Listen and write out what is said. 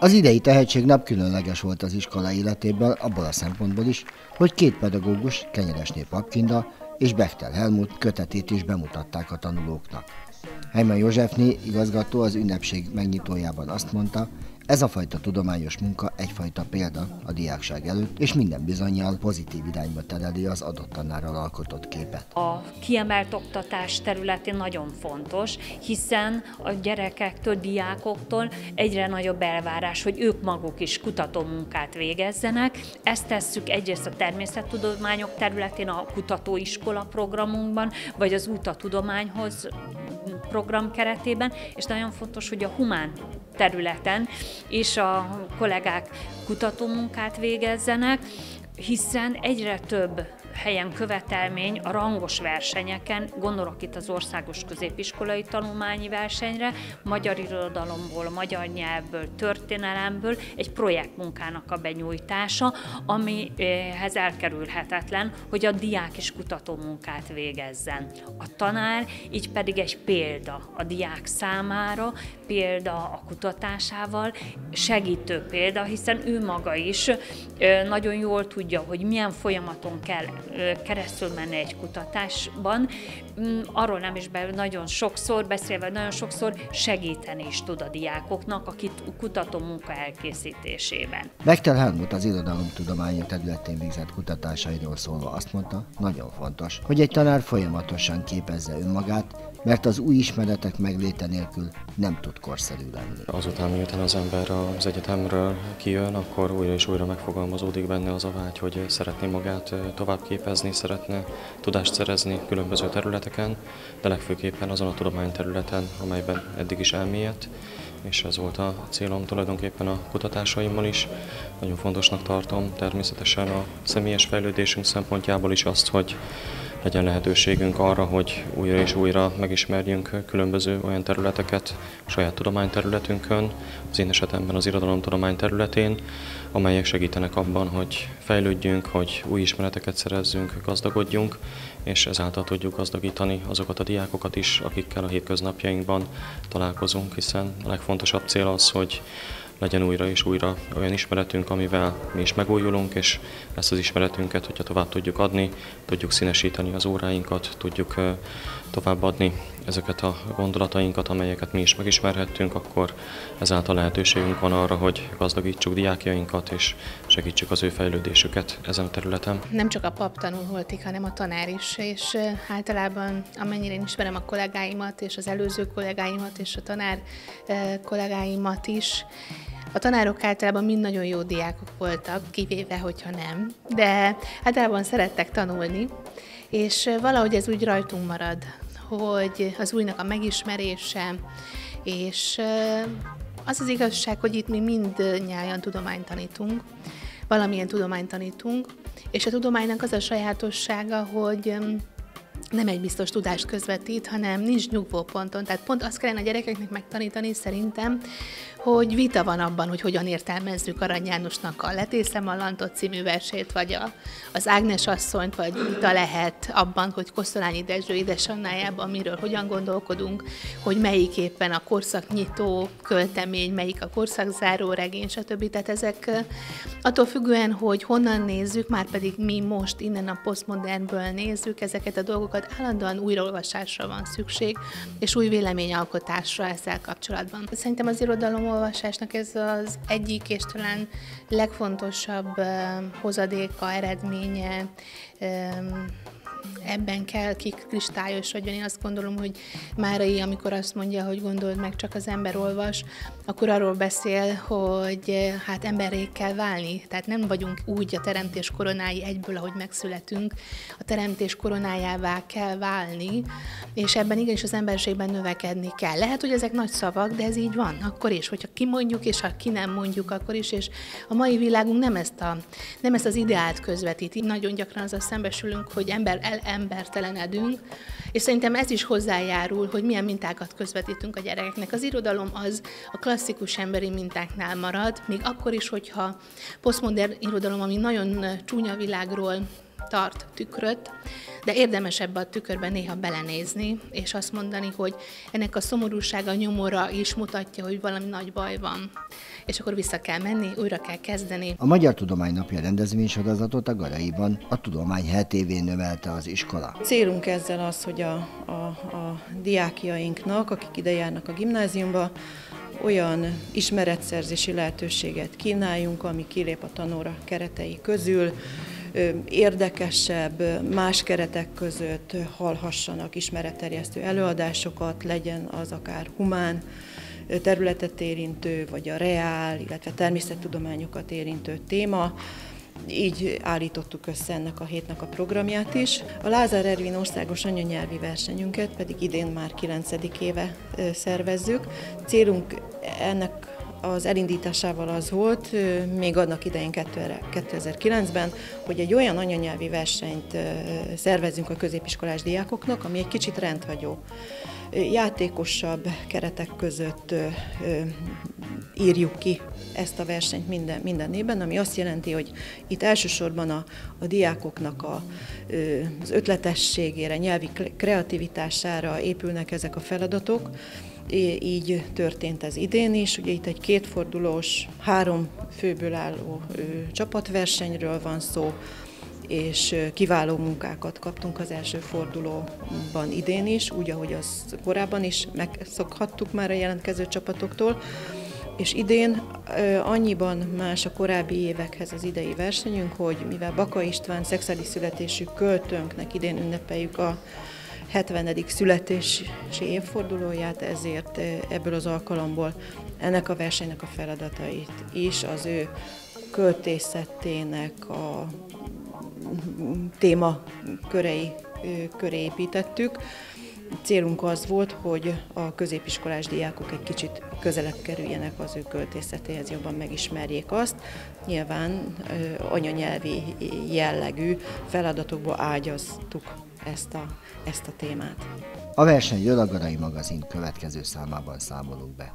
Az idei tehetségnap különleges volt az iskola életében abból a szempontból is, hogy két pedagógus, Kenyeresné Papkinda és Bechtel Helmut kötetét is bemutatták a tanulóknak. Heimann Józsefné igazgató az ünnepség megnyitójában azt mondta, ez a fajta tudományos munka egyfajta példa a diákság előtt, és minden bizonyal pozitív irányba tereli az adott tanárral alkotott képet. A kiemelt oktatás területén nagyon fontos, hiszen a gyerekektől, diákoktól egyre nagyobb elvárás, hogy ők maguk is kutatómunkát végezzenek. Ezt tesszük egyrészt a természettudományok területén, a kutatóiskola programunkban, vagy az út a tudományhoz program keretében, és nagyon fontos, hogy a humán területen és a kollégák kutatómunkát végezzenek, hiszen egyre több helyen követelmény a rangos versenyeken, gondolok itt az országos középiskolai tanulmányi versenyre, magyar irodalomból, magyar nyelvből, történelemből egy projektmunkának a benyújtása, amihez elkerülhetetlen, hogy a diák is kutatómunkát végezzen. A tanár így pedig egy példa a diák számára, példa a kutatásával, segítő példa, hiszen ő maga is nagyon jól tudja, hogy milyen folyamaton kell keresztül menni egy kutatásban, mm, arról nem is be, nagyon sokszor beszélve, nagyon sokszor segíteni is tud a diákoknak, akit kutató munka elkészítésében. Bechtel Helmut az irodalomtudományok területén végzett kutatásairól szólva azt mondta, nagyon fontos, hogy egy tanár folyamatosan képezze önmagát, mert az új ismeretek megléte nélkül nem tud korszerű lenni. Azután, miután az ember az egyetemről kijön, akkor újra és újra megfogalmazódik benne az a vágy, hogy szeretné magát tovább képezni, szeretne tudást szerezni különböző területeken, de legfőképpen azon a tudományterületen, amelyben eddig is elmélyedt, és ez volt a célom tulajdonképpen a kutatásaimmal is. Nagyon fontosnak tartom természetesen a személyes fejlődésünk szempontjából is azt, hogy legyen lehetőségünk arra, hogy újra és újra megismerjünk különböző olyan területeket saját tudományterületünkön, az én esetemben az irodalomtudomány területén, amelyek segítenek abban, hogy fejlődjünk, hogy új ismereteket szerezzünk, gazdagodjunk, és ezáltal tudjuk gazdagítani azokat a diákokat is, akikkel a hétköznapjainkban találkozunk, hiszen a legfontosabb cél az, hogy legyen újra és újra olyan ismeretünk, amivel mi is megújulunk, és ezt az ismeretünket, hogyha tovább tudjuk adni, tudjuk színesíteni az óráinkat, tudjuk továbbadni ezeket a gondolatainkat, amelyeket mi is megismerhettünk, akkor ezáltal lehetőségünk van arra, hogy gazdagítsuk diákjainkat, és segítsük az ő fejlődésüket ezen a területen. Nem csak a pap tanulholtik, hanem a tanár is, és általában amennyire én ismerem a kollégáimat, és az előző kollégáimat, és a tanár kollégáimat is, a tanárok általában mind nagyon jó diákok voltak, kivéve, hogyha nem, de általában szerettek tanulni, és valahogy ez úgy rajtunk marad, hogy az újnak a megismerése, és az az igazság, hogy itt mi mind nyájan tudományt tanítunk, valamilyen tudományt tanítunk, és a tudománynak az a sajátossága, hogy nem egy biztos tudást közvetít, hanem nincs nyugvó ponton. Tehát pont azt kellene a gyerekeknek megtanítani szerintem, hogy vita van abban, hogy hogyan értelmezzük Arany Jánosnak a Letészem a Lantot című versét, vagy a, az Ágnes asszonyt, vagy vita lehet abban, hogy Kosztolányi Dezső édesannájában miről hogyan gondolkodunk, hogy melyik éppen a korszaknyitó költemény, melyik a korszakzáró regény, stb. Tehát ezek attól függően, hogy honnan nézzük, már pedig mi most innen a posztmodernből nézzük ezeket a dolgokat, állandóan újraolvasásra van szükség, és új véleményalkotásra ezzel kapcsolatban. Szerintem az irodalom olvasásnak ez az egyik és talán legfontosabb hozadéka, eredménye, ebben kell kikristályosodjon. Én azt gondolom, hogy Márai, amikor azt mondja, hogy gondold meg, csak az ember olvas, akkor arról beszél, hogy hát emberré kell válni. Tehát nem vagyunk úgy a teremtés koronái egyből, ahogy megszületünk. A teremtés koronájává kell válni, és ebben igenis az emberségben növekedni kell. Lehet, hogy ezek nagy szavak, de ez így van, akkor is. Hogyha kimondjuk, és ha ki nem mondjuk, akkor is. És a mai világunk nem ezt, a, nem ezt az ideált közvetíti. Nagyon gyakran az a szembesülünk, hogy ember el embertelenedünk, és szerintem ez is hozzájárul, hogy milyen mintákat közvetítünk a gyerekeknek. Az irodalom az a klasszikus emberi mintáknál marad, még akkor is, hogyha posztmodern irodalom, ami nagyon csúnya világról tart tükröt, de érdemes ebbe a tükörbe néha belenézni, és azt mondani, hogy ennek a szomorúsága, nyomora is mutatja, hogy valami nagy baj van. És akkor vissza kell menni, újra kell kezdeni. A Magyar Tudomány Napja rendezvénysorozatot a Garaiban a Tudomány hetévén növelte az iskola. Célunk ezzel az, hogy a, a, a diákjainknak, akik ide járnak a gimnáziumba, olyan ismeretszerzési lehetőséget kínáljunk, ami kilép a tanóra keretei közül, érdekesebb, más keretek között hallhassanak ismeretterjesztő előadásokat, legyen az akár humán területet érintő, vagy a reál, illetve természettudományokat érintő téma. Így állítottuk össze ennek a hétnek a programját is. A Lázár Ervin országos anyanyelvi versenyünket pedig idén már 9. éve szervezzük. Célunk ennek az elindításával az volt, még annak idején 2009-ben, hogy egy olyan anyanyelvi versenyt szervezünk a középiskolás diákoknak, ami egy kicsit rendhagyó. Játékosabb keretek között írjuk ki ezt a versenyt minden, minden évben, ami azt jelenti, hogy itt elsősorban a, a diákoknak a, az ötletességére, nyelvi kreativitására épülnek ezek a feladatok, így történt ez idén is. Ugye itt egy kétfordulós, három főből álló csapatversenyről van szó, és kiváló munkákat kaptunk az első fordulóban idén is, úgy, ahogy az korábban is megszokhattuk már a jelentkező csapatoktól. És idén annyiban más a korábbi évekhez az idei versenyünk, hogy mivel Baka István szexuális születésű költőnknek idén ünnepeljük a 70. születési évfordulóját, ezért ebből az alkalomból ennek a versenynek a feladatait is az ő költészetének a témakörei köré építettük. Célunk az volt, hogy a középiskolás diákok egy kicsit közelebb kerüljenek az ő költészetéhez, jobban megismerjék azt. Nyilván anyanyelvi jellegű feladatokból ágyaztuk ezt a, ezt a témát. A versenyről a Garai magazin következő számában számolunk be.